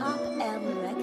Top M Records.